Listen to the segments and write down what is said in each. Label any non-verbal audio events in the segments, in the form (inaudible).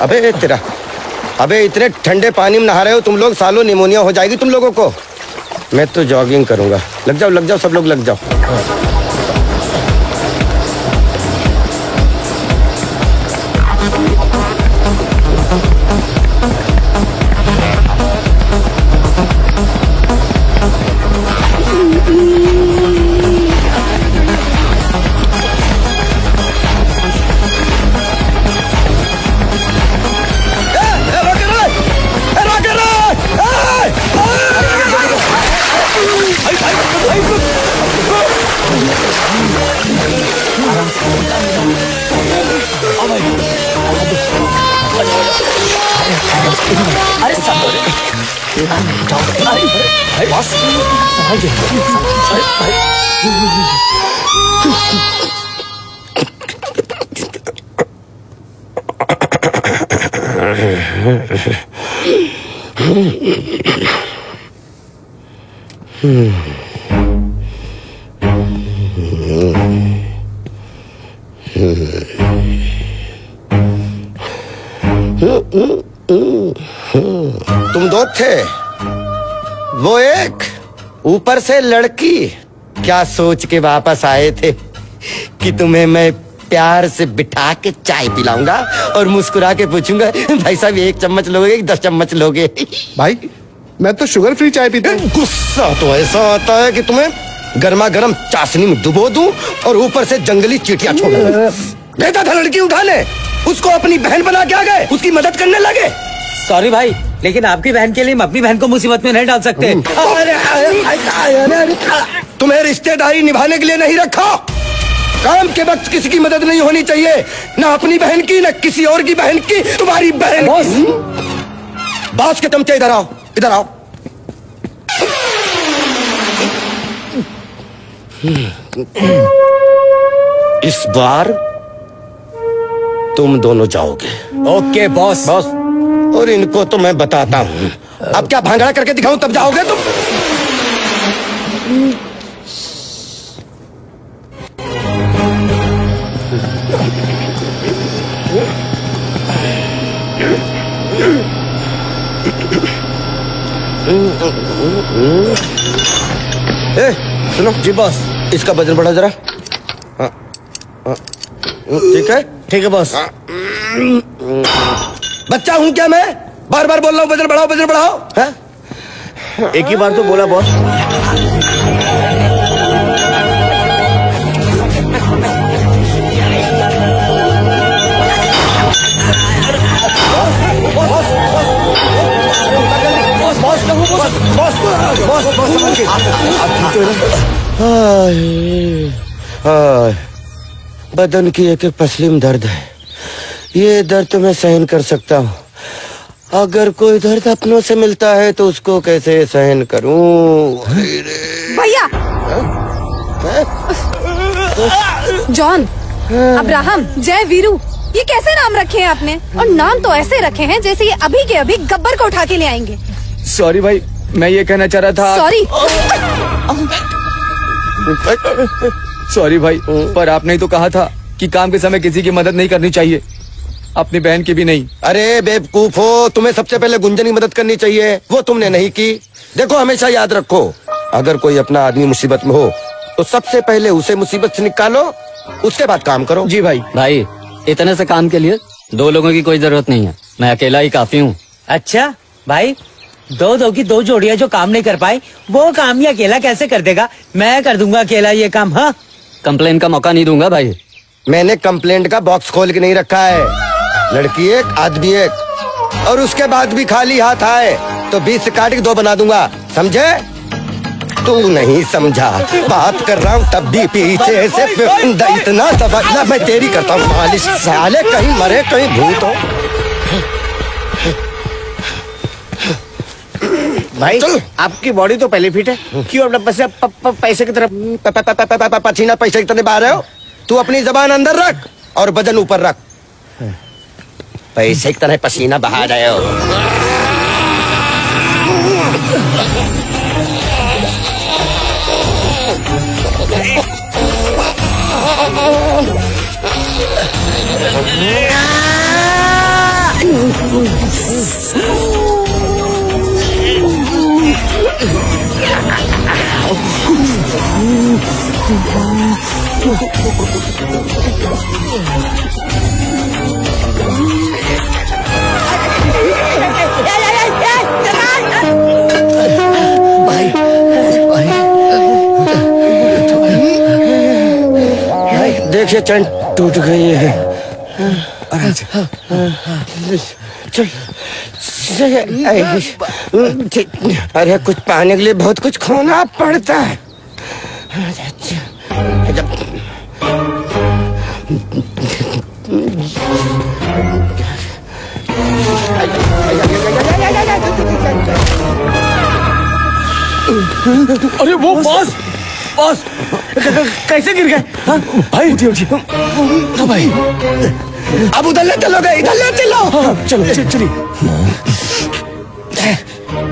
अबे, तेरा। अबे, इतने ठंडे पानी में नहा रहे हो, तुम लोग सालों निमोनिया हो जाएगी तुम लोगों को। मैं तो जॉगिंग करूँगा। लग जाओ लग जाओ, सब लोग लग जाओ। तुम दो थे। वो एक। ऊपर से लड़की। क्या सोच के वापस आए थे कि तुम्हें मैं प्यार से बिठा के चाय पिलाऊँगा और मुस्कुरा के पूछूँगा भाई साहब एक चम्मच लोगे कि दस चम्मच लोगे? भाई मैं तो शुगर फ्री चाय पीता हूँ। गुस्सा तो ऐसा आता है कि तुम्हें गर्मा गर्म चाशनी में डुबो दूँ और ऊपर से जंगली चीटियाँ छोड़ दूँ। देता था लड़की उठा ले। उसको अपनी बहन बना के आ गए। उसकी मदद करने लगे। सॉरी भाई लेकिन आपकी बहन के लिए हम अपनी बहन को मुसीबत में नहीं डाल सकते। अरे, अरे, अरे, अरे, तुम्हें रिश्तेदारी निभाने के लिए नहीं रखा। काम के वक्त किसी की मदद नहीं होनी चाहिए ना अपनी बहन की ना किसी और की बहन की तुम्हारी बहन की। बास के चमचे इधर आओ इधर आओ। इस बार तुम दोनों जाओगे। Okay boss. बॉस और इनको तो मैं बताता हूँ। अब क्या भांगड़ा करके दिखाऊँ तब जाओगे तुम? ए, सुनो जी बॉस इसका वज़न बढ़ा जरा। हाँ, हाँ, ठीक है? ठीक है बॉस। बच्चा हूँ क्या मैं? बार बार बोल रहा हूँ, वज़न बढ़ाओ वज़न बढ़ाओ, है? एक ही बार तो बोला बॉस बदन की एक एक पसली दर्द है। ये दर्द तो मैं सहन कर सकता हूँ। अगर कोई दर्द अपनों से मिलता है तो उसको कैसे सहन करूँ? भैया। जॉन अब्राहम जय वीरू ये कैसे नाम रखे हैं आपने? और नाम तो ऐसे रखे हैं जैसे ये अभी के अभी गब्बर को उठा के ले आएँगे। सॉरी भाई मैं ये कहना चाह रहा था। सॉरी सॉरी भाई पर आपने तो कहा था कि काम के समय किसी की मदद नहीं करनी चाहिए। अपनी बहन की भी नहीं। अरे बेवकूफ़ हो। तुम्हें सबसे पहले गुंजन की मदद करनी चाहिए। वो तुमने नहीं की। देखो हमेशा याद रखो अगर कोई अपना आदमी मुसीबत में हो तो सबसे पहले उसे मुसीबत से निकालो उसके बाद काम करो। जी भाई। भाई इतने से काम के लिए दो लोगों की कोई ज़रूरत नहीं है। मैं अकेला ही काफ़ी हूँ। अच्छा भाई दो दो की दो जोड़ियाँ जो काम नहीं कर पाई वो काम ये अकेला कैसे कर देगा? मैं कर दूँगा अकेला ये काम हाँ? कंप्लेन का मौका नहीं दूँगा भाई। मैंने कंप्लेंट का बॉक्स खोल के नहीं रखा है। लड़की एक आदमी एक। और उसके बाद भी खाली हाथ आए तो बीस से काट के दो बना दूँगा। समझे? तू नहीं समझा। बात कर रहा हूँ तब भी पीछे से इतना तवज्जो मैं तेरी करता हूँ मालिश। साले कहीं मरे कहीं भूत हो। भाई आपकी बॉडी तो पहले फिट है। क्यों अपना पैसे प, प, पैसे की तरफ़ पसीना पैसे की तरह बहा रहे हो? तू अपनी जबान अंदर रख और वज़न ऊपर रख। पैसे की तरह पसीना बहा रहे हो देखिए चैन टूट गई है। अरे कुछ पाने के लिए बहुत कुछ खोना पड़ता है। अरे वो बॉस बॉस। कैसे गिर गए हाँ? भाई उठिए उठिए हाँ भाई अब उधर ले चलोगे इधर ले चलो हाँ, चलो चल- चलिए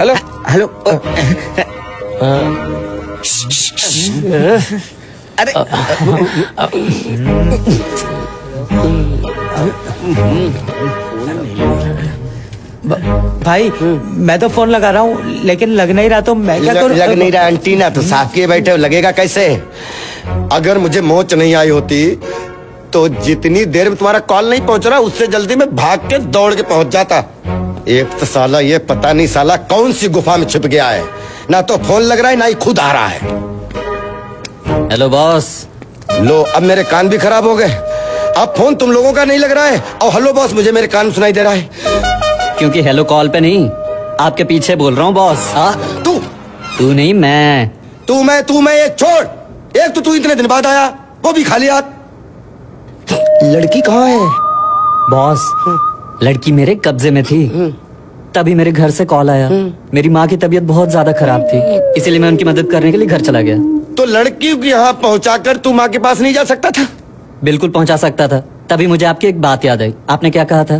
हेलो हेलो अरे भाई मैं तो फ़ोन लगा रहा हूँ लेकिन लग नहीं रहा तो मैं क्या लग, करूँ? लग नहीं रहा आंटी ना तो साफ़ किए बैठे हो लगेगा कैसे? अगर मुझे मोच नहीं आई होती तो जितनी देर में तुम्हारा कॉल नहीं पहुँच रहा उससे जल्दी मैं भाग के दौड़ के पहुँच जाता। एक तो साला ये पता नहीं साला कौन सी गुफा में छुप गया है। ना तो फ़ोन लग रहा है ना ही खुद आ रहा है। हेलो बॉस लो अब मेरे कान भी खराब हो गए। अब फ़ोन तुम लोगों का नहीं लग रहा है और हेलो बॉस मुझे मेरे कान सुनाई दे रहा है। क्योंकि हेलो कॉल पे नहीं। आपके पीछे बोल रहा हूँ बॉस। हाँ तू। तू नहीं मैं। तू मैं तू मैं एक छोड़। एक तो तू इतने दिन बाद आया वो भी खाली हाथ। लड़की कहाँ है? बॉस लड़की मेरे कब्जे में थी। तभी मेरे घर से कॉल आया। मेरी माँ की तबीयत बहुत ज़्यादा खराब थी। इसीलिए मैं उनकी मदद करने के लिए घर चला गया। तो लड़की को यहाँ पहुँचा कर तू माँ के पास नहीं जा सकता था? बिल्कुल पहुँचा सकता था। तभी मुझे आपकी एक बात याद आई। आपने क्या कहा था?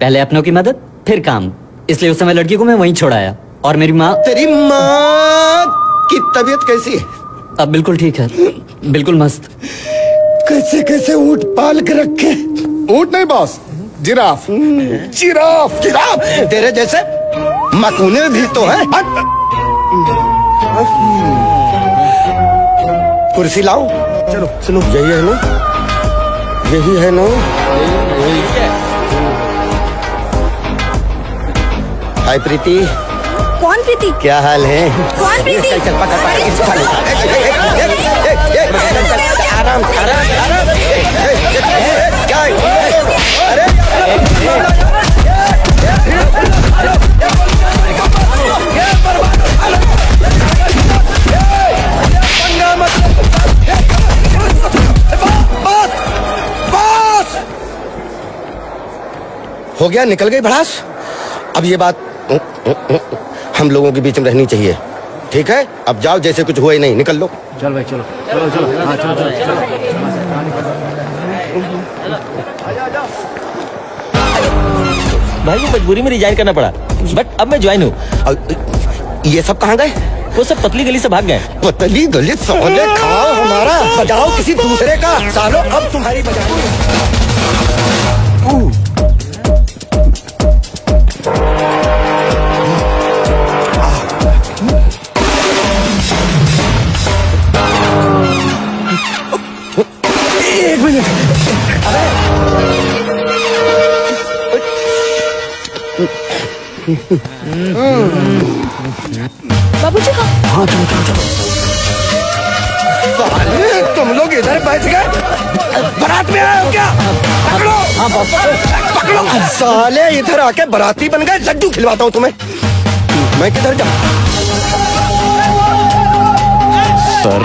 पहले अपनों की मदद फिर काम। इसलिए उस समय लड़की को मैं वहीं छोड़ाया। और मेरी माँ तेरी माँ की तबीयत कैसी है? अब बिल्कुल ठीक है। बिल्कुल मस्त। कैसे कैसे ऊट पाल के रखे? ऊट नहीं बॉस जिराफ। जिराफ। जिराफ? तेरे जैसे मकूने भी तो है। कुर्सी लाओ। चलो चलो। यही है ना? यही है ना? हाय प्रीति कौन प्रीति क्या हाल है कौन प्रीति आराम आराम क्या अरे हो गया निकल गई भड़ास अब ये बात हम लोगों के बीच में रहनी चाहिए। ठीक है? अब जाओ जैसे कुछ हुआ ही नहीं निकल लो। चल भाई चलो। चलो चलो। चलो चलो भाई वो मजबूरी में रिजाइन करना पड़ा। बट अब मैं ज्वाइन हूँ। ये सब कहाँ गए? वो सब पतली गली से भाग गए। पतली गली सोने खाओ हमारा। बजाओ किसी दूसरे का। सालो अब तुम्हारी बजाओ। बाबूजी का। साले तुम लोग इधर बैठ गए। बारात में आए हो क्या? पकड़ो। हाँ पकड़ो। साले इधर आके बाराती बन गए। लड्डू खिलवाता हूँ तुम्हें। मैं किधर जाऊँ? सर।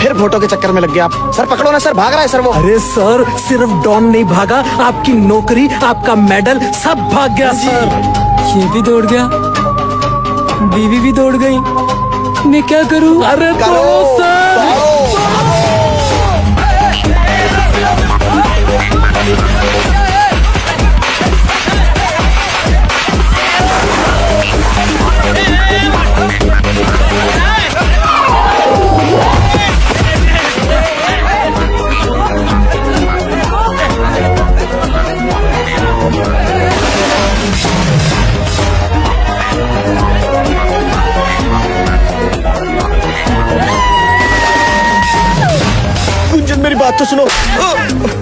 फिर फ़ोटो के चक्कर में लग गया आप। सर पकड़ो ना सर। भाग रहा है सर वो। अरे सर सिर्फ़ डॉन नहीं भागा। आपकी नौकरी आपका मेडल सब भाग गया सर। ये भी दौड़ गया। बीवी भी दौड़ गई। मैं क्या करूँ? अरे करो। सर। इसका बात तो सुनो।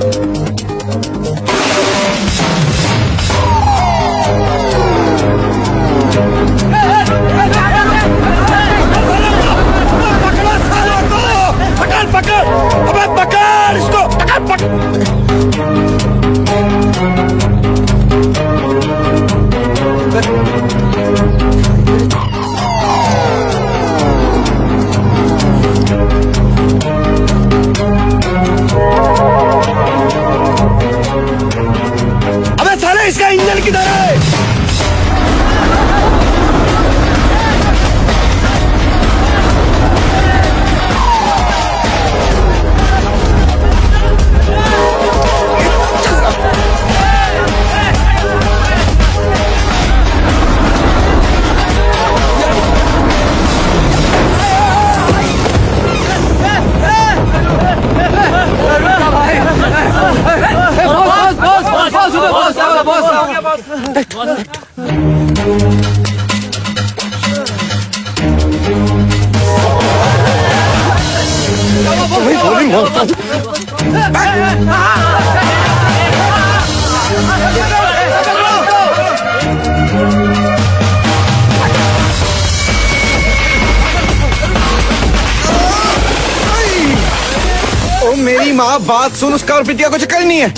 मेरी माँ बात सुन, उसका और बिटिया को चक्कर नहीं है।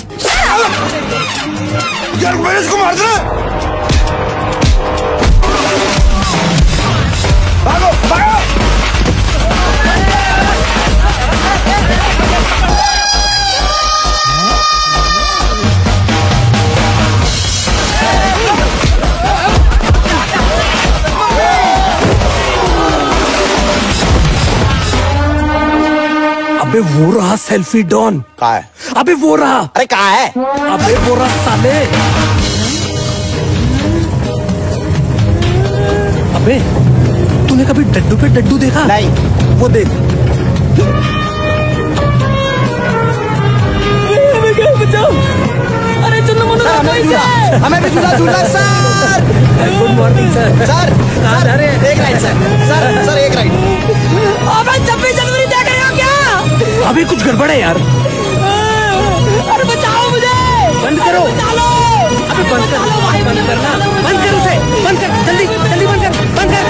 यार, मैंने इसको मार देना अबे वो रहा सेल्फी डॉन। कहा है? अबे वो रहा। अरे कहा है? अबे वो रहा साले। अबे तूने कभी डड्डू पे डड्डू देखा? नहीं। वो देख। अरे चलो मनो हमें भी झूला झूला (laughs) sir. Good morning sir sir sir एक राइट सर। सर सर एक राइट। अबे रहे हो क्या अबे कुछ गड़बड़ है यार। अरे बचाओ मुझे। बंद करो। अबे बंद कर बंद करना। बंद कर उसे बंद कर जल्दी जल्दी बंद कर बंद कर।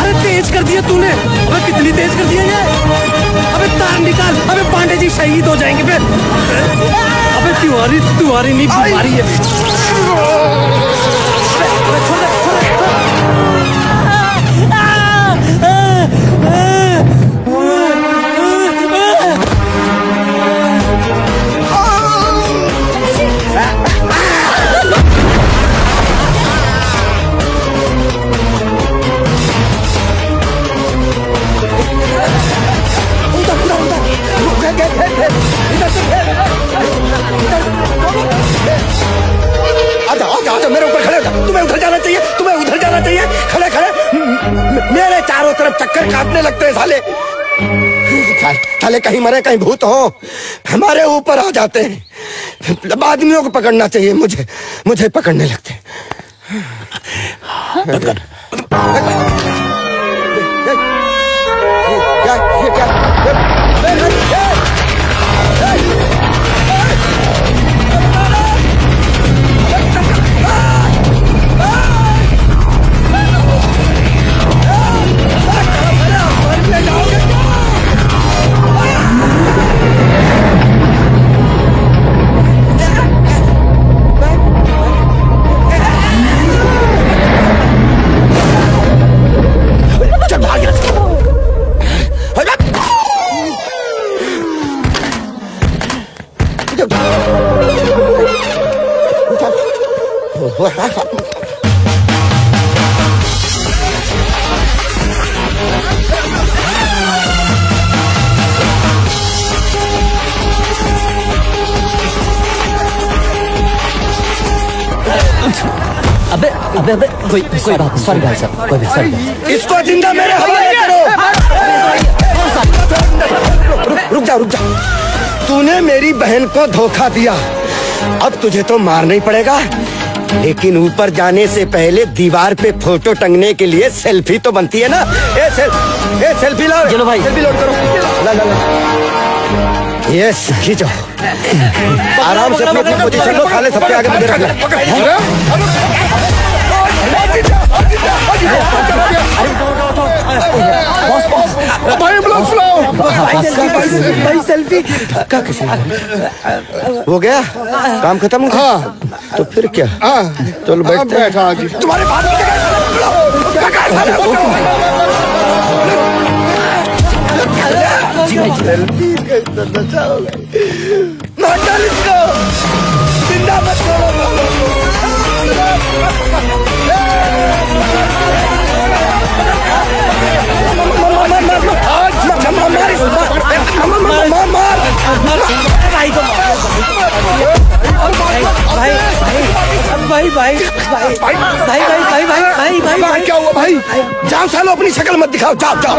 अरे तेज कर दिया तूने। अबे कितनी तेज कर दिया ये। अबे तार निकाल अबे पांडे जी शहीद हो जाएँगे फिर। अबे तिवारी तिवारी नहीं बीमारी है। साले- साले कहीं मरे कहीं भूत हो। हमारे ऊपर आ जाते हैं। आदमियों को पकड़ना चाहिए मुझे मुझे पकड़ने लगते हैं। क्या ये क्या? कोई कोई बात सॉरी भाई साहब कोई बात सॉरी इसको ज़िंदा मेरे हवाले करो। रुक, रुक जा रुक जा तूने मेरी बहन को धोखा दिया। अब तुझे तो मारना ही पड़ेगा। लेकिन ऊपर जाने से पहले दीवार पे फ़ोटो टंगने के लिए सेल्फी तो बनती है ना? ए, सेल, ए सेल्फी लो चलो भाई। सेल्फी लोड करो। ला ला ला। यस खींचो। आराम से अपनी अपनी पोजीशन लो साले सबके आगे मुझे रख ले भाई सेल्फी किसी हो गया? काम खत्म? हो। तो फिर क्या? हाँ। चलो बैठते हैं। बैठा तुम्हारे बाप भाई भाई भाई भाई भाई भाई भाई भाई क्या हुआ भाई जाओ सालो, अपनी शक्ल मत दिखाओ। जाओ जाओ।